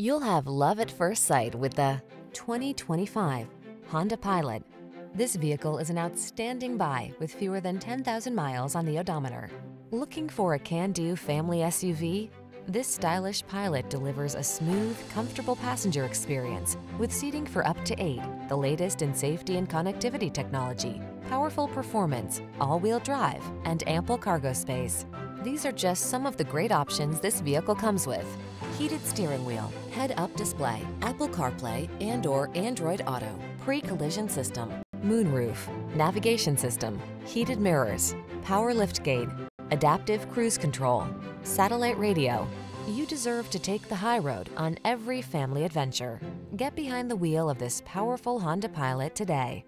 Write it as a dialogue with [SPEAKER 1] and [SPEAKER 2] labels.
[SPEAKER 1] You'll have love at first sight with the 2025 Honda Pilot. This vehicle is an outstanding buy with fewer than 10,000 miles on the odometer. Looking for a can-do family SUV? This stylish Pilot delivers a smooth, comfortable passenger experience with seating for up to eight, the latest in safety and connectivity technology, powerful performance, all-wheel drive, and ample cargo space. These are just some of the great options this vehicle comes with. Heated steering wheel, head-up display, Apple CarPlay and or Android Auto, pre-collision system, moonroof, navigation system, heated mirrors, power liftgate, adaptive cruise control, satellite radio. You deserve to take the high road on every family adventure. Get behind the wheel of this powerful Honda Pilot today.